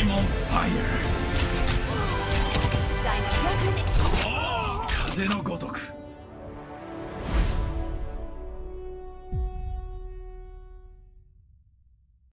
I'm on fire 風のごとく